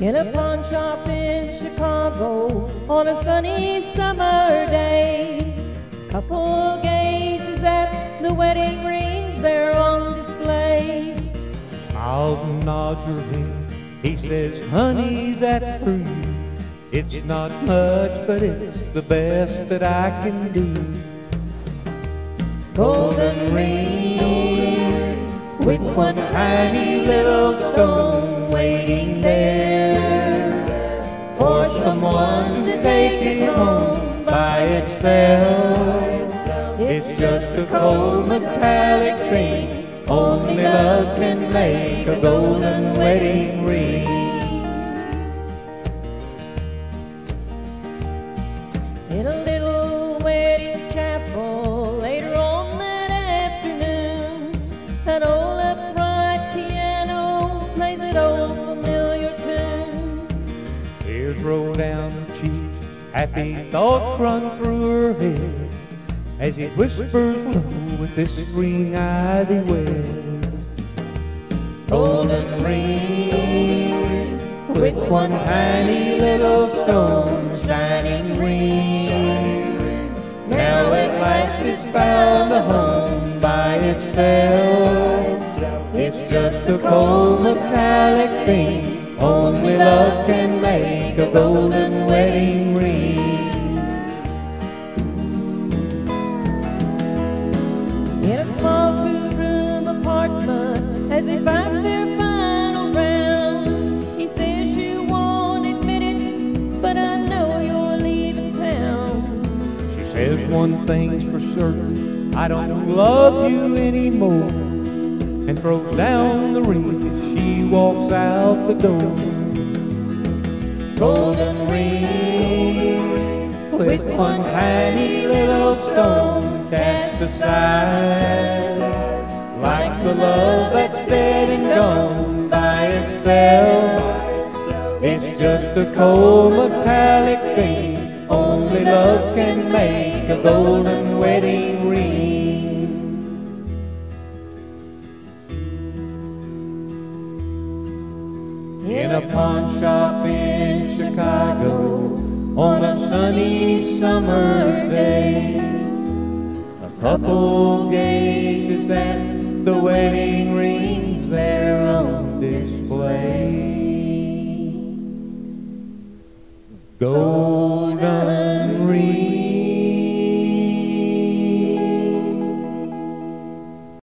In a pawn shop in Chicago on a sunny summer day, couple gazes at the wedding rings there on display. Smiles and nods her head. He says, honey, that's for you. It's not much, but it's the best that I can do. Golden ring with one tiny little stone waiting there for someone to take it home by itself. It's just a cold metallic thing. Only love can make a golden wedding ring. Tears roll down her cheeks, happy thoughts run through her head as he whispers low with this ring I thee wear. Golden ring with one tiny little stone shining ring. Now at last it's found a home by itself. It's just a cold metallic thing. Only love can make a golden wedding ring. In a small two-room apartment, as they find their final round, he says you won't admit it, but I know you're leaving town. She says one thing's for certain, I don't love you anymore, and throws down the ring as she walks out the door. Golden ring with one tiny little stone cast aside, like the love that's dead and gone by itself. It's just a cold metallic thing. Only love can make a golden wedding ring. In a pawn shop in Chicago on a sunny summer day, a couple gazes at the wedding rings there on display. Golden